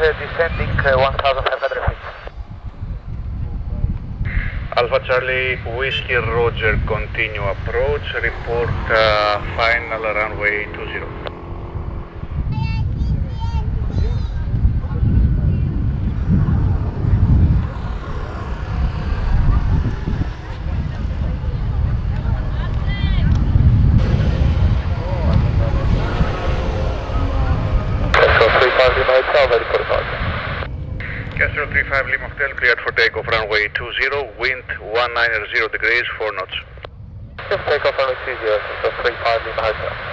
descending uh, 1,500 feet. Alpha Charlie, Whiskey Roger, continue approach. Report uh, final runway 20. Kestrel 35 Lima Hotel, ready for departure. Kestrel 35 Lima Hotel, cleared for takeoff runway 20, wind 190 degrees, 4 knots. Just take off runway 20, Kestrel 35 Lima Hotel.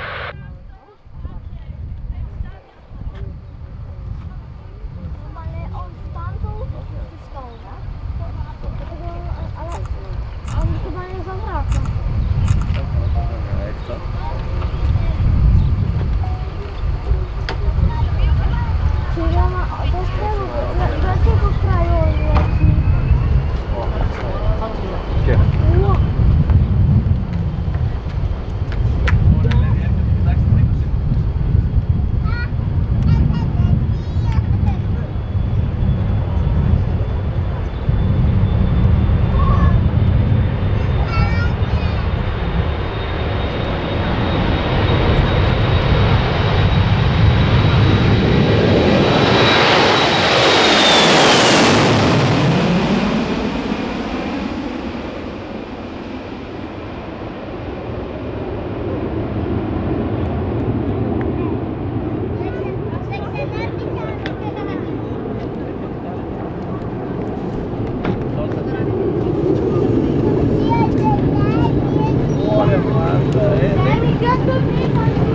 Yeah, we got the main one.